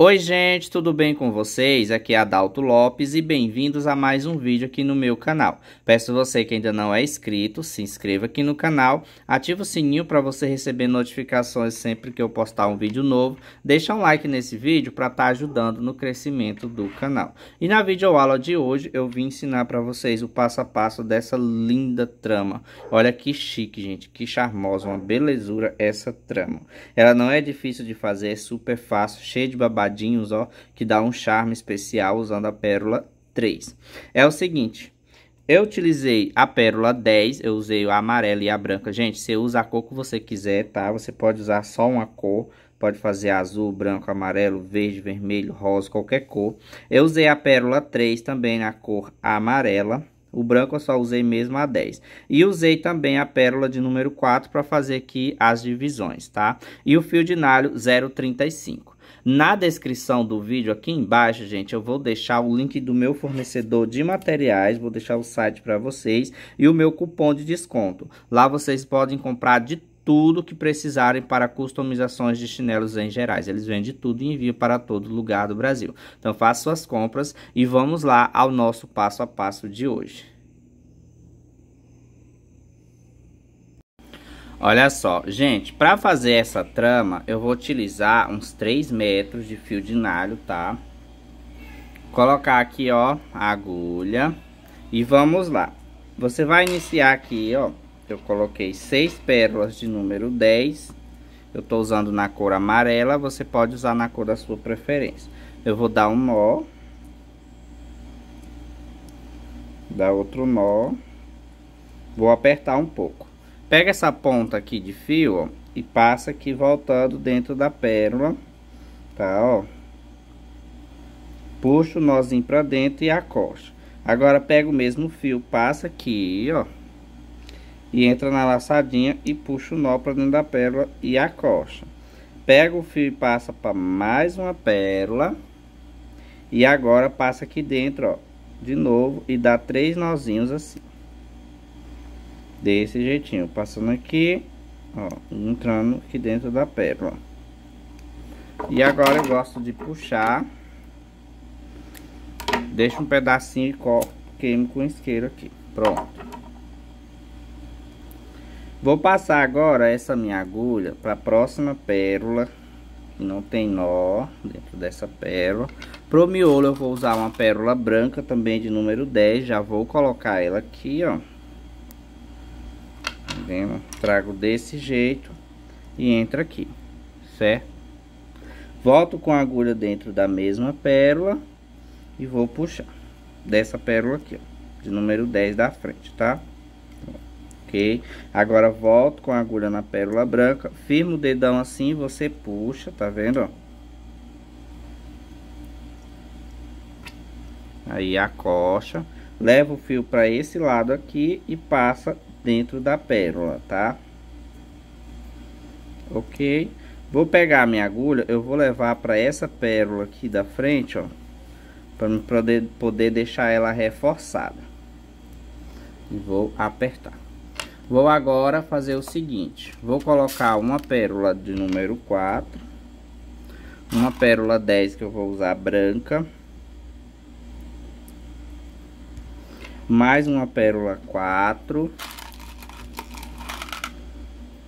Oi gente, tudo bem com vocês? Aqui é Adalto Lopes e bem-vindos a mais um vídeo aqui no meu canal. Peço você que ainda não é inscrito, se inscreva aqui no canal, ativa o sininho para você receber notificações sempre que eu postar um vídeo novo. Deixa um like nesse vídeo para estar tá ajudando no crescimento do canal. E na videoaula de hoje eu vim ensinar para vocês o passo a passo dessa linda trama. Olha que chique gente, que charmosa, uma belezura essa trama. Ela não é difícil de fazer, é super fácil, cheia de babado ó, que dá um charme especial usando a pérola 3. É o seguinte, eu utilizei a pérola 10, eu usei a amarela e a branca. Gente, você usa a cor que você quiser, tá? Você pode usar só uma cor, pode fazer azul, branco, amarelo, verde, vermelho, rosa, qualquer cor. Eu usei a pérola 3 também na cor amarela. O branco eu só usei mesmo a 10. E usei também a pérola de número 4 para fazer aqui as divisões, tá? E o fio de nalho 0,35. Na descrição do vídeo aqui embaixo, gente, eu vou deixar o link do meu fornecedor de materiais, vou deixar o site para vocês e o meu cupom de desconto. Lá vocês podem comprar de tudo que precisarem para customizações de chinelos em gerais. Eles vendem tudo e enviam para todo lugar do Brasil. Então faça suas compras e vamos lá ao nosso passo a passo de hoje. Olha só, gente, para fazer essa trama, eu vou utilizar uns 3 metros de fio de nalho, tá? Colocar aqui, ó, a agulha e vamos lá. Você vai iniciar aqui, ó, eu coloquei 6 pérolas de número 10. Eu tô usando na cor amarela, você pode usar na cor da sua preferência. Eu vou dar um nó. Dar outro nó. Vou apertar um pouco. Pega essa ponta aqui de fio, ó, e passa aqui voltando dentro da pérola, tá, ó. Puxa o nozinho pra dentro e acosta. Agora pega o mesmo fio, passa aqui, ó. E entra na laçadinha e puxa o nó pra dentro da pérola e acosta. Pega o fio e passa para mais uma pérola. E agora passa aqui dentro, ó, de novo e dá três nozinhos assim desse jeitinho, passando aqui, ó, entrando aqui dentro da pérola. E agora eu gosto de puxar, deixa um pedacinho e queimo com isqueiro aqui, pronto. Vou passar agora essa minha agulha para a próxima pérola, que não tem nó dentro dessa pérola. Pro miolo eu vou usar uma pérola branca também de número 10, já vou colocar ela aqui, ó vendo? Trago desse jeito e entra aqui, certo? Volto com a agulha dentro da mesma pérola e vou puxar dessa pérola aqui, ó, de número 10 da frente, tá? Ok? Agora volto com a agulha na pérola branca, firma o dedão assim, você puxa, tá vendo? Aí acosta, leva o fio para esse lado aqui e passa dentro da pérola, tá? Ok? Vou pegar minha agulha, eu vou levar para essa pérola aqui da frente, ó. Para poder, poder deixar ela reforçada. E vou apertar. Vou agora fazer o seguinte. Vou colocar uma pérola de número 4. Uma pérola 10 que eu vou usar branca. Mais uma pérola 4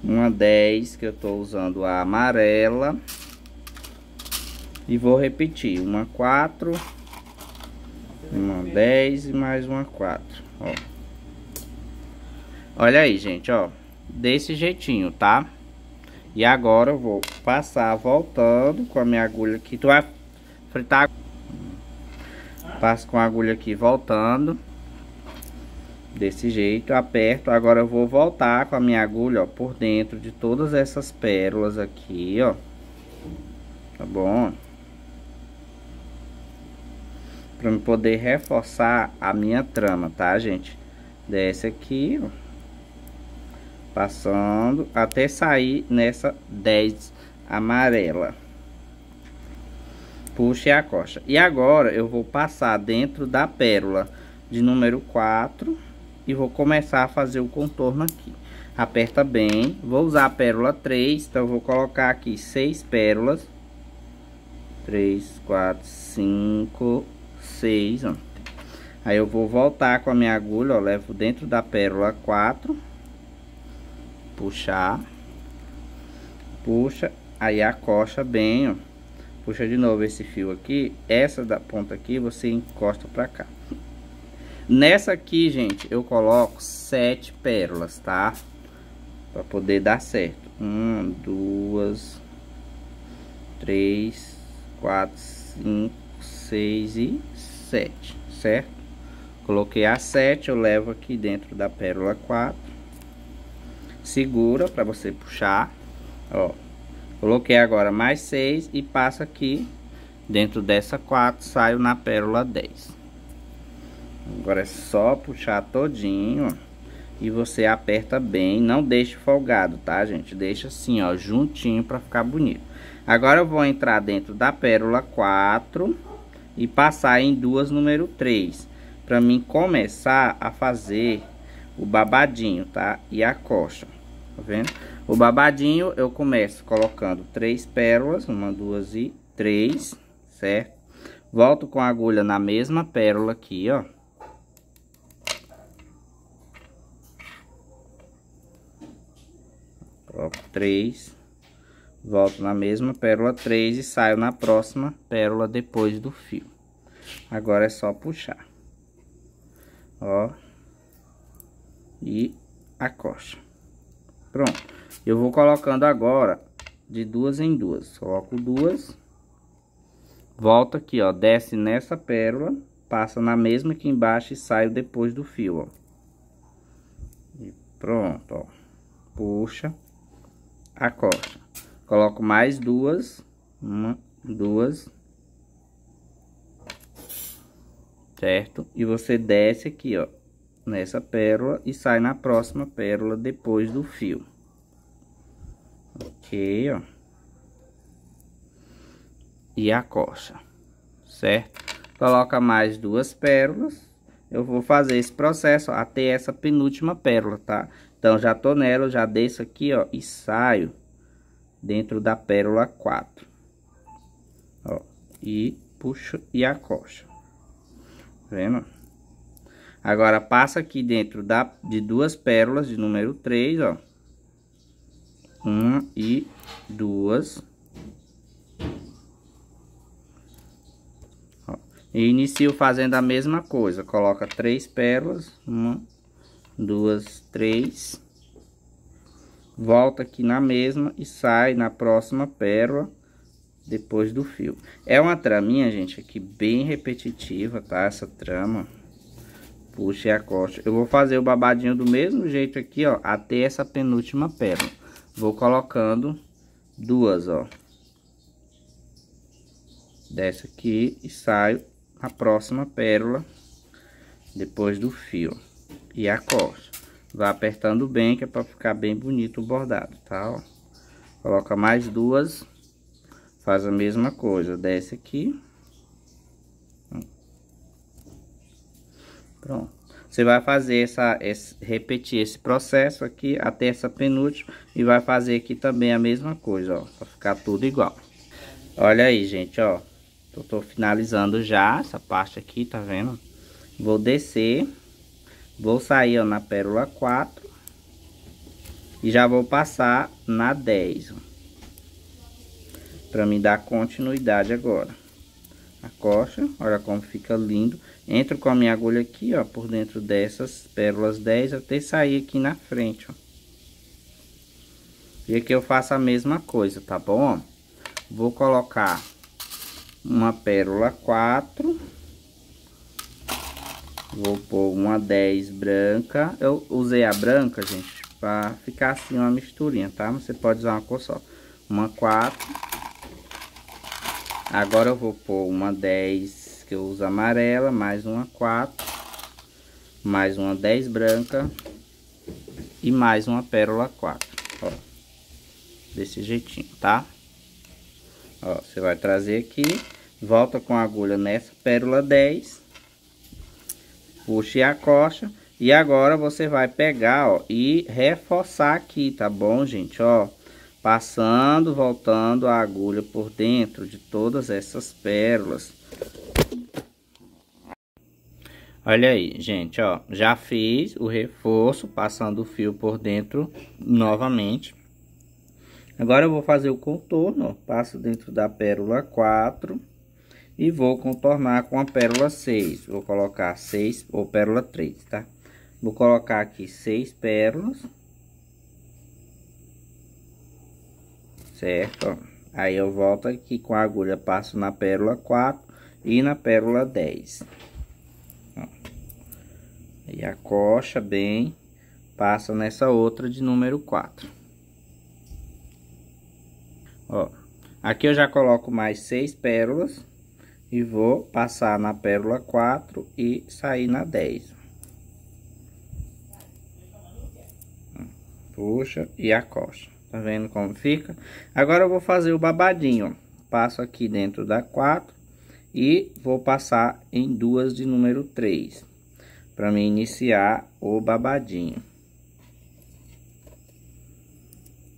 uma 10 que eu tô usando a amarela. E vou repetir uma 4 uma 10 e mais uma 4 ó. olha aí gente ó desse jeitinho tá? E agora eu vou passar voltando com a minha agulha aqui. Tu vai fritar passo com a agulha aqui voltando desse jeito, aperto, agora eu vou voltar com a minha agulha, ó, por dentro de todas essas pérolas aqui, ó, tá bom? Pra eu poder reforçar a minha trama, tá, gente? Desce aqui, ó, passando até sair nessa 10 amarela. Puxa e acosta. E agora eu vou passar dentro da pérola de número 4 e vou começar a fazer o contorno aqui. Aperta bem, vou usar a pérola 3, então vou colocar aqui 6 pérolas. três, quatro, cinco, seis, ó. Aí eu vou voltar com a minha agulha, ó, levo dentro da pérola quatro, puxar, puxa, aí acocha bem, ó. Puxa de novo esse fio aqui, essa da ponta aqui você encosta pra cá. Nessa aqui, gente, eu coloco sete pérolas, tá? Pra poder dar certo. Uma, duas, três, quatro, cinco, seis e sete, certo? Coloquei a sete, eu levo aqui dentro da pérola quatro. Segura para você puxar, ó. Coloquei agora mais seis e passo aqui dentro dessa quatro, saio na pérola dez. Agora é só puxar todinho, E você aperta bem, não deixe folgado, tá, gente? Deixa assim, ó, juntinho para ficar bonito. Agora eu vou entrar dentro da pérola 4 e passar em duas número 3. Para mim começar a fazer o babadinho, tá? E a coxa, tá vendo? O babadinho eu começo colocando três pérolas, uma, duas e três, certo? Volto com a agulha na mesma pérola aqui, ó. Coloco três Volto na mesma pérola 3 e saio na próxima pérola depois do fio. Agora é só puxar. Ó. E a coxa. Pronto. Eu vou colocando agora de duas em duas. Coloco duas. Volto aqui, ó. Desce nessa pérola. Passa na mesma aqui embaixo e saio depois do fio, ó. E pronto, ó. Puxa. A coxa. Coloco mais duas. Uma, duas. Certo? E você desce aqui, ó. Nessa pérola e sai na próxima pérola depois do fio. Ok, ó. E a coxa. Certo? Coloca mais duas pérolas. Eu vou fazer esse processo até essa penúltima pérola, tá? Então, já tô nela, já desço aqui, ó, e saio dentro da pérola 4. Ó, e puxo e acocha. Tá vendo? Agora, passa aqui dentro da, de duas pérolas de número 3, ó. Uma e duas. Ó, e inicio fazendo a mesma coisa. Coloca três pérolas. Uma, duas, três volta aqui na mesma e sai na próxima pérola depois do fio. É uma traminha, gente, aqui bem repetitiva, tá? Essa trama. Puxa e acosta. Eu vou fazer o babadinho do mesmo jeito aqui, ó, até essa penúltima pérola. Vou colocando duas, ó. Desce aqui e saio na próxima pérola depois do fio. E acosta. Vai apertando bem, que é para ficar bem bonito o bordado, tá? Ó. Coloca mais duas. Faz a mesma coisa. Desce aqui. Pronto. Você vai fazer essa, esse, repetir esse processo aqui até essa penúltima e vai fazer aqui também a mesma coisa, ó, para ficar tudo igual. Olha aí, gente, ó. Eu tô finalizando já essa parte aqui, tá vendo? Vou descer Vou sair ó, na pérola 4 e já vou passar na 10. Para me dar continuidade agora. A coxa, olha como fica lindo. Entro com a minha agulha aqui, ó, por dentro dessas pérolas 10 até sair aqui na frente, ó. E aqui eu faço a mesma coisa, tá bom? Vou colocar uma pérola 4 Vou pôr uma 10 branca. Eu usei a branca, gente, pra ficar assim uma misturinha, tá? Você pode usar uma cor só. Uma 4. Agora eu vou pôr uma 10 que eu uso amarela, mais uma 4. Mais uma 10 branca. E mais uma pérola 4, ó. Desse jeitinho, tá? Ó, você vai trazer aqui, volta com a agulha nessa pérola 10 puxe a coxa. E agora você vai pegar, ó, e reforçar aqui, tá bom, gente? Ó, passando, voltando a agulha por dentro de todas essas pérolas. Olha aí, gente, ó, já fiz o reforço, passando o fio por dentro novamente. Agora eu vou fazer o contorno, ó, passo dentro da pérola 4 e vou contornar com a pérola 6. Vou colocar 6 ou pérola 3, tá? Vou colocar aqui 6 pérolas. Certo. Aí eu volto aqui com a agulha, passo na pérola 4 e na pérola 10. Ó. E acocha bem, passa nessa outra de número 4. Ó, aqui eu já coloco mais seis pérolas e vou passar na pérola 4 e sair na 10. Puxa e acosta. Tá vendo como fica? Agora eu vou fazer o babadinho. Passo aqui dentro da 4 e vou passar em duas de número 3. Para me iniciar o babadinho.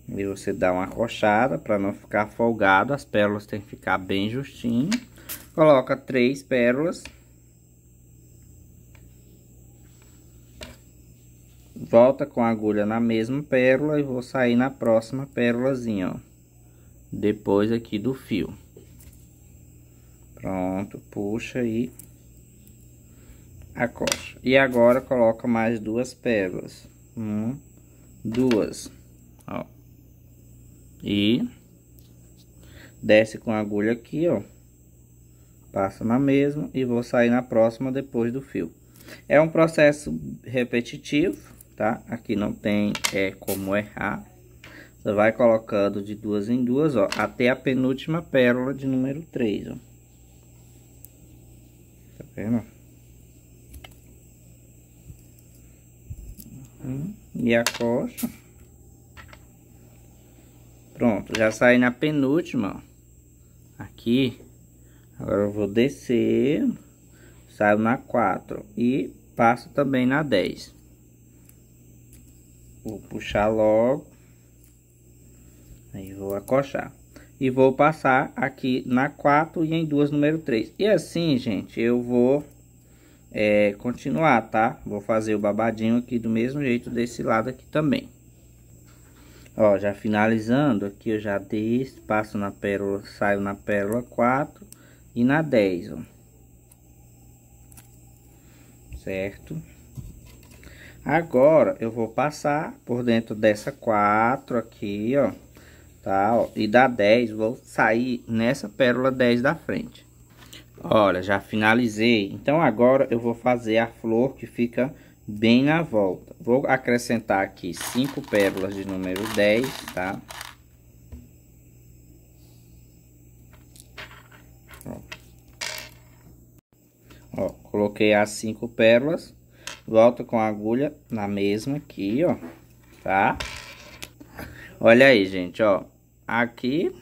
E você dá uma coxada para não ficar folgado. As pérolas tem que ficar bem justinho. Coloca três pérolas. Volta com a agulha na mesma pérola e vou sair na próxima pérolazinha, ó. Depois aqui do fio. Pronto, puxa aí. Acocha. E agora coloca mais duas pérolas. Um, duas. Ó e desce com a agulha aqui, ó. Passa na mesma e vou sair na próxima depois do fio. É um processo repetitivo, tá? Aqui não tem é, como errar. Você vai colocando de duas em duas, ó, até a penúltima pérola de número 3, ó. Tá vendo? Uhum. E a coxa. Pronto, já saí na penúltima, ó. Aqui. Agora eu vou descer. Saio na 4 e passo também na 10. Vou puxar logo. Aí vou acochar. E vou passar aqui na 4 e em duas número 3. E assim, gente, eu vou é, continuar, tá? Vou fazer o babadinho aqui do mesmo jeito desse lado aqui também. Ó, já finalizando, aqui eu já desço, passo na pérola, saio na pérola 4 e na 10, ó. Certo? Agora, eu vou passar por dentro dessa 4 aqui, ó. Tá, ó. E da 10, vou sair nessa pérola 10 da frente. Olha, já finalizei. Então, agora eu vou fazer a flor que fica bem na volta. Vou acrescentar aqui cinco pérolas de número 10, tá? Ó, coloquei as cinco pérolas, volto com a agulha na mesma aqui, ó, tá? Olha aí, gente, ó, aqui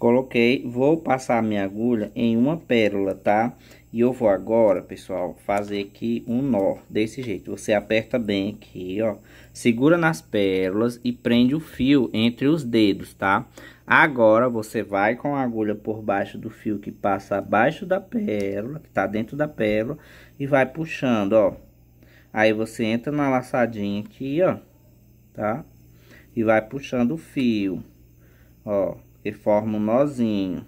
coloquei, vou passar a minha agulha em uma pérola, tá? E eu vou agora, pessoal, fazer aqui um nó desse jeito. Você aperta bem aqui, ó. Segura nas pérolas e prende o fio entre os dedos, tá? Agora, você vai com a agulha por baixo do fio que passa abaixo da pérola, que tá dentro da pérola, e vai puxando, ó. Aí, você entra na laçadinha aqui, ó, tá? E vai puxando o fio, ó, e forma um nozinho.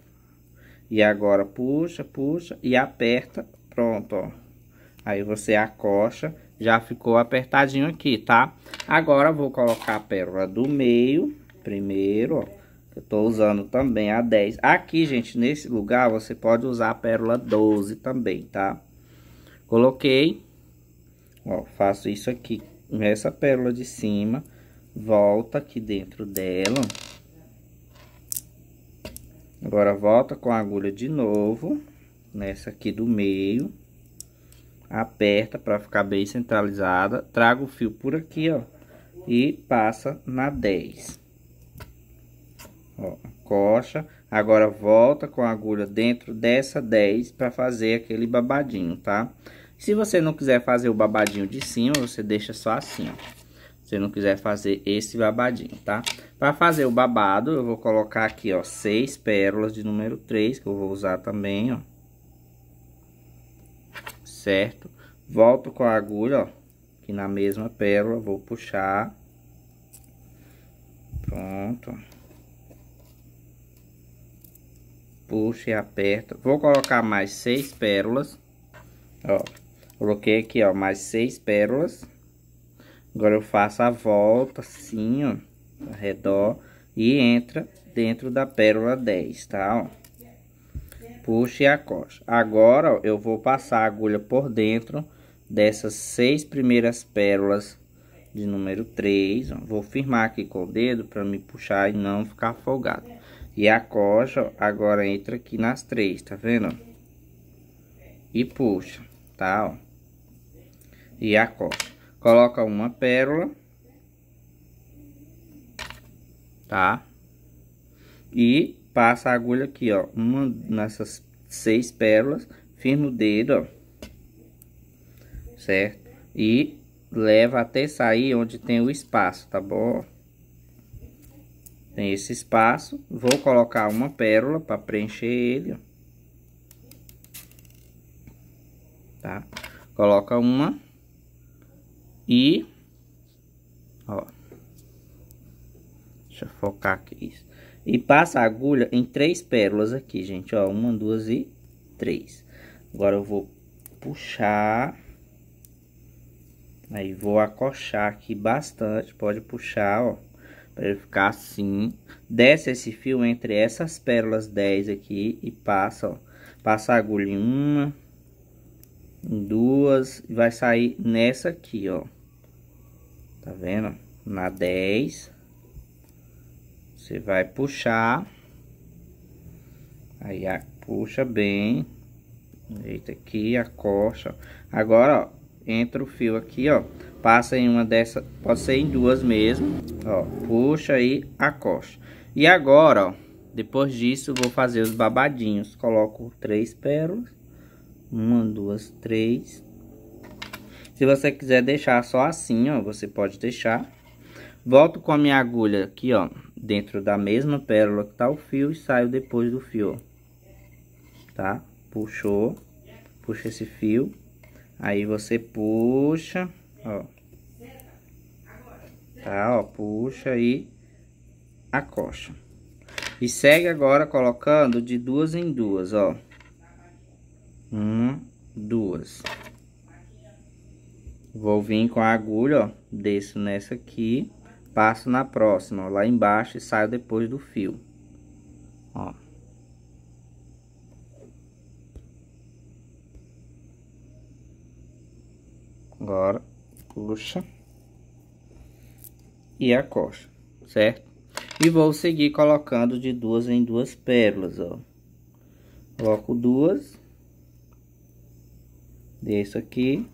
E agora puxa, puxa e aperta, pronto, ó. Aí você acocha, já ficou apertadinho aqui, tá? Agora vou colocar a pérola do meio, primeiro, ó. Eu tô usando também a 10. Aqui, gente, nesse lugar você pode usar a pérola 12 também, tá? Coloquei, ó, faço isso aqui, nessa pérola de cima, volta aqui dentro dela, Agora, volta com a agulha de novo, nessa aqui do meio. Aperta para ficar bem centralizada. Traga o fio por aqui, ó. E passa na 10. Ó, coxa. Agora, volta com a agulha dentro dessa 10 para fazer aquele babadinho, tá? Se você não quiser fazer o babadinho de cima, você deixa só assim, ó. Se não quiser fazer esse babadinho, tá? Para fazer o babado, eu vou colocar aqui, ó, seis pérolas de número 3, que eu vou usar também, ó. Certo? Volto com a agulha, ó, aqui na mesma pérola, vou puxar. Pronto. Puxa e aperta. Vou colocar mais seis pérolas. Ó, coloquei aqui, ó, mais seis pérolas. Agora eu faço a volta assim, ó, ao redor e entra dentro da pérola 10, tá, ó. Puxa e acosta. Agora, ó, eu vou passar a agulha por dentro dessas seis primeiras pérolas de número 3, ó. Vou firmar aqui com o dedo para me puxar e não ficar folgado. E a coxa, agora entra aqui nas três, tá vendo? E puxa, tá, ó. E a coxa. Coloca uma pérola. Tá? E passa a agulha aqui, ó. Uma nessas seis pérolas. Firma o dedo, ó. Certo? E leva até sair onde tem o espaço, tá bom? Tem esse espaço. Vou colocar uma pérola para preencher ele, ó. Tá? Coloca uma. E... Ó. Deixa eu focar aqui isso. E passa a agulha em três pérolas aqui, gente, ó. Uma, duas e três. Agora eu vou puxar... Aí vou acochar aqui bastante, pode puxar, ó, para ele ficar assim. Desce esse fio entre essas pérolas 10 aqui e passa, ó. Passa a agulha em uma, em duas, e vai sair nessa aqui, ó. Tá vendo? Na 10. Você vai puxar. Aí, puxa bem. Deita aqui, acocha. Agora, ó entra o fio aqui, ó. Passa em uma dessa, pode ser em duas mesmo, ó. Puxa e acosta. E agora, ó, depois disso, vou fazer os babadinhos. Coloco três pérolas. Uma, duas, três. Se você quiser deixar só assim, ó, você pode deixar. Volto com a minha agulha aqui, ó, dentro da mesma pérola que tá o fio e saio depois do fio, ó. Tá? Puxou, puxa esse fio Aí você puxa, ó. Tá, ó, puxa e acocha. E segue agora colocando de duas em duas, ó. Uma, duas. Vou vir com a agulha, ó, desço nessa aqui, passo na próxima, ó, lá embaixo e saio depois do fio. Ó. Puxa. E acosta, certo? E vou seguir colocando de duas em duas pérolas, ó. Coloco duas. Desço aqui.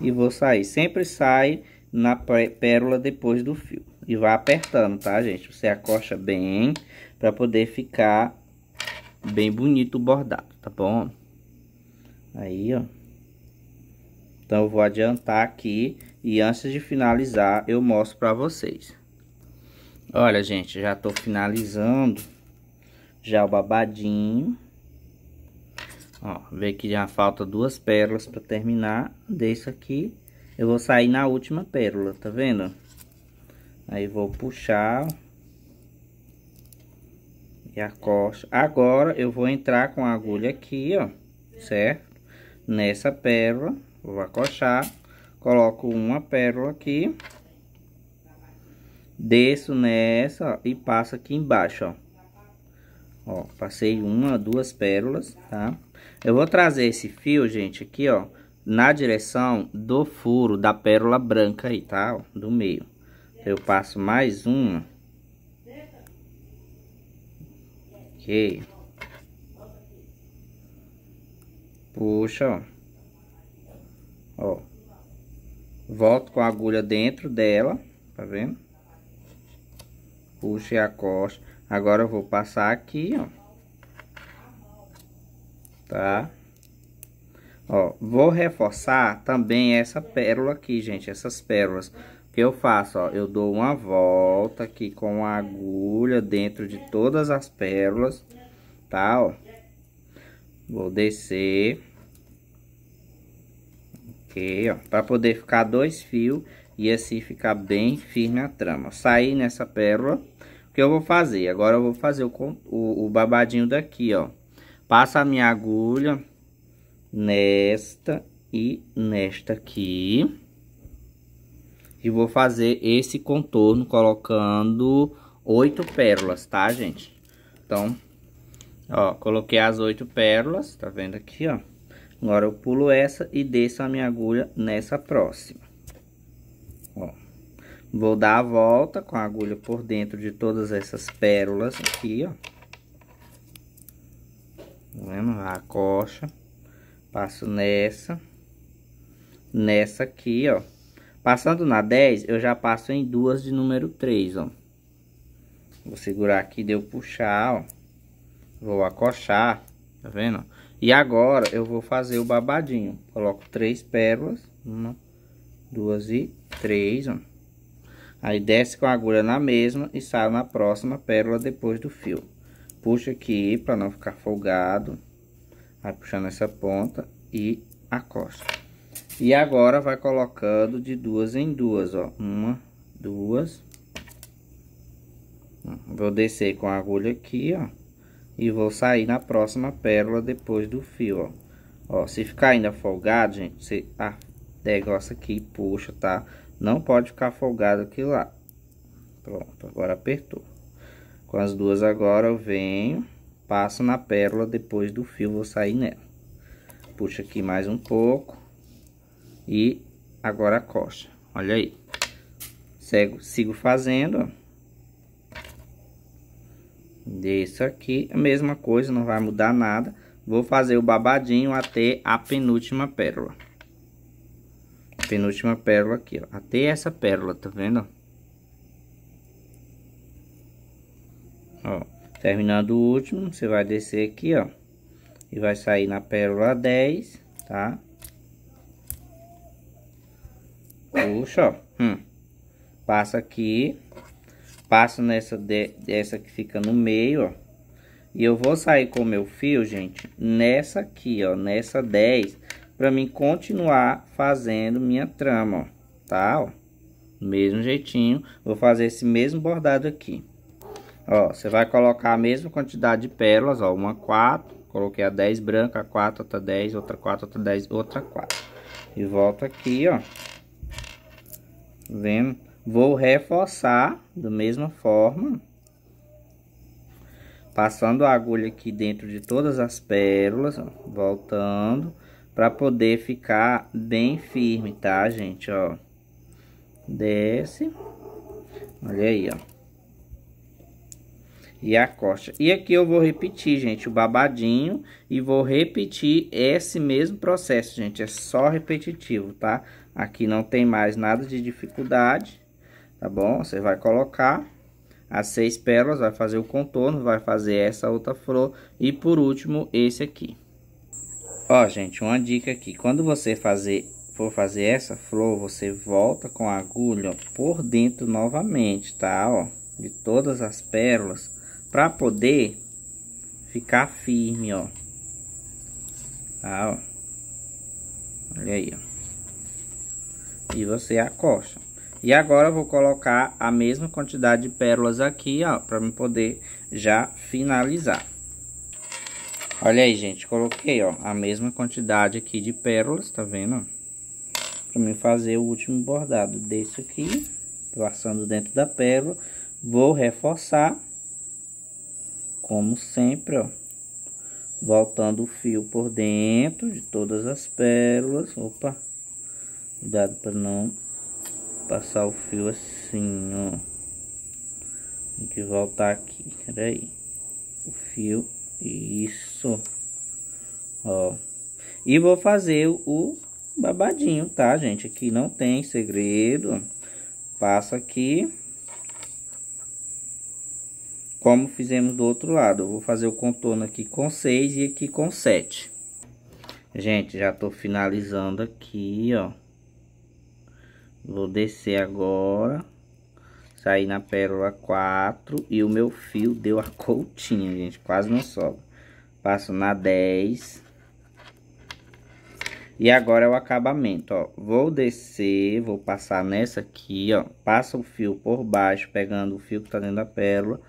E vou sair. Sempre sai na pérola depois do fio. E vai apertando, tá, gente? Você acosta bem para poder ficar bem bonito o bordado, tá bom? Aí, ó. Então, eu vou adiantar aqui e antes de finalizar, eu mostro para vocês. Olha, gente, já tô finalizando já o babadinho. Ó, vê que já falta duas pérolas para terminar. Desse aqui, eu vou sair na última pérola, tá vendo? Aí vou puxar e acosta. Agora eu vou entrar com a agulha aqui, ó, certo? Nessa pérola Vou acochar, coloco uma pérola aqui. Desço nessa ó, e passo aqui embaixo, ó. Ó, passei uma, duas pérolas, tá? Eu vou trazer esse fio, gente, aqui, ó, na direção do furo da pérola branca aí, tá? Ó, do meio. Eu passo mais uma. Ok. Puxa, ó. Ó. Volto com a agulha dentro dela, tá vendo? Puxa e acosta. Agora eu vou passar aqui, ó. Tá? Ó, vou reforçar também essa pérola aqui, gente, essas pérolas. que eu faço, ó, eu dou uma volta aqui com a agulha dentro de todas as pérolas, tá, ó. Vou descer. Ok, ó, para poder ficar dois fios e assim ficar bem firme a trama. Sair nessa pérola, o que eu vou fazer? Agora eu vou fazer o, o, o babadinho daqui, ó. Passa a minha agulha nesta e nesta aqui. E vou fazer esse contorno colocando oito pérolas, tá, gente? Então, ó, coloquei as oito pérolas, tá vendo aqui, ó? Agora eu pulo essa e desço a minha agulha nessa próxima. Ó. Vou dar a volta com a agulha por dentro de todas essas pérolas aqui, ó. Tá vendo? A coxa. Passo nessa. Nessa aqui, ó. Passando na 10, eu já passo em duas de número 3, ó. Vou segurar aqui, deu puxar, ó. Vou acochar, tá vendo? E agora eu vou fazer o babadinho. Coloco três pérolas, uma, duas e três, ó. Aí desce com a agulha na mesma e sai na próxima pérola depois do fio. Puxa aqui para não ficar folgado. Vai puxando essa ponta e acosta. E agora vai colocando de duas em duas, ó. Uma, duas. Vou descer com a agulha aqui, ó. E vou sair na próxima pérola depois do fio, ó. Ó, se ficar ainda folgado, gente, você ah, negócio aqui puxa, tá? Não pode ficar folgado aqui lá. Pronto, agora apertou. Com as duas agora eu venho, passo na pérola depois do fio, vou sair nela. Puxa aqui mais um pouco. E agora a coxa. Olha aí. Cego, sigo fazendo, ó. Desço aqui, a mesma coisa, não vai mudar nada. Vou fazer o babadinho até a penúltima pérola. Penúltima pérola aqui, ó. Até essa pérola, tá vendo? Ó, terminando o último, você vai descer aqui, ó. E vai sair na pérola 10, tá? Puxa, ó. Hum. Passa aqui. Passo nessa de, dessa que fica no meio, ó. E eu vou sair com o meu fio, gente, nessa aqui, ó. Nessa 10. Pra mim continuar fazendo minha trama, ó. Tá, ó. Mesmo jeitinho. Vou fazer esse mesmo bordado aqui. Ó, você vai colocar a mesma quantidade de pérolas, ó. Uma 4. Coloquei a 10 branca, a 4, outra 10, outra 4, outra 10, outra 4. E volto aqui, ó vendo? Vou reforçar da mesma forma. Passando a agulha aqui dentro de todas as pérolas, ó, voltando, para poder ficar bem firme, tá, gente, ó. Desce. Olha aí, ó. E a costa. E aqui eu vou repetir, gente, o babadinho e vou repetir esse mesmo processo, gente. É só repetitivo, tá? Aqui não tem mais nada de dificuldade, tá bom? Você vai colocar as seis pérolas, vai fazer o contorno, vai fazer essa outra flor e por último esse aqui. Ó, gente, uma dica aqui, quando você fazer for fazer essa flor, você volta com a agulha por dentro novamente, tá? Ó, de todas as pérolas, para poder ficar firme, ó. Tá, ó. Olha aí, ó e você acosta. E agora eu vou colocar a mesma quantidade de pérolas aqui, ó, para me poder já finalizar. Olha aí, gente, coloquei, ó, a mesma quantidade aqui de pérolas, tá vendo? Para mim fazer o último bordado desse aqui, passando dentro da pérola. Vou reforçar, como sempre, ó, voltando o fio por dentro de todas as pérolas. Opa! Cuidado para não passar o fio assim, ó. Tem que voltar aqui, peraí. O fio, isso. Ó. E vou fazer o babadinho, tá, gente? Aqui não tem segredo. Passa aqui. Como fizemos do outro lado. Eu vou fazer o contorno aqui com 6 e aqui com 7. Gente, já tô finalizando aqui, ó Vou descer agora. Sair na pérola 4. E o meu fio deu a coutinha, gente. Quase não sobra. Passo na 10. E agora é o acabamento, ó. Vou descer, vou passar nessa aqui, ó. Passa o fio por baixo, pegando o fio que tá dentro da pérola.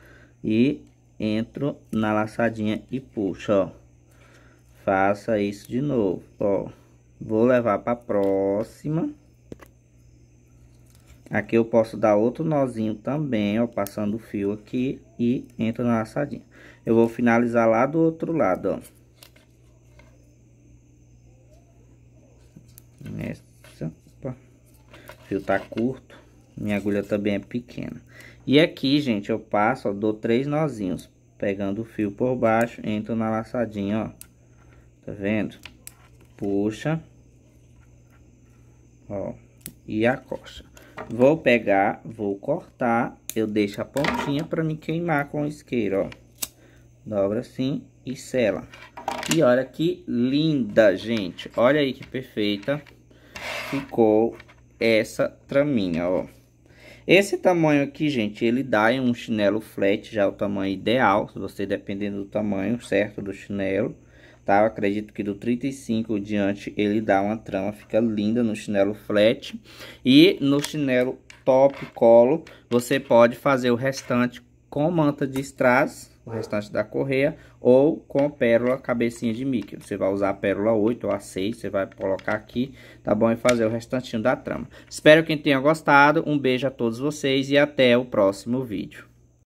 E entro na laçadinha e puxo, ó. Faça isso de novo, ó. Vou levar pra próxima. Aqui eu posso dar outro nozinho também, ó. Passando o fio aqui e entro na laçadinha. Eu vou finalizar lá do outro lado, ó. Nessa, opa, o fio tá curto, minha agulha também é pequena. E aqui, gente, eu passo, ó, dou três nozinhos, pegando o fio por baixo, entro na laçadinha, ó. Tá vendo? Puxa. Ó, e acosta. Vou pegar, vou cortar, eu deixo a pontinha para me queimar com o isqueiro, ó. Dobra assim e sela. E olha que linda, gente. Olha aí que perfeita ficou essa traminha, ó. Esse tamanho aqui, gente, ele dá em um chinelo flat, já o tamanho ideal, se você dependendo do tamanho certo do chinelo, tá? Eu acredito que do 35 diante ele dá uma trama, fica linda no chinelo flat. E no chinelo top colo, você pode fazer o restante com manta de strass o restante da correia, ou com pérola cabecinha de Mickey. Você vai usar a pérola 8 ou a 6, você vai colocar aqui, tá bom? E fazer o restantinho da trama. Espero que tenha gostado, um beijo a todos vocês e até o próximo vídeo.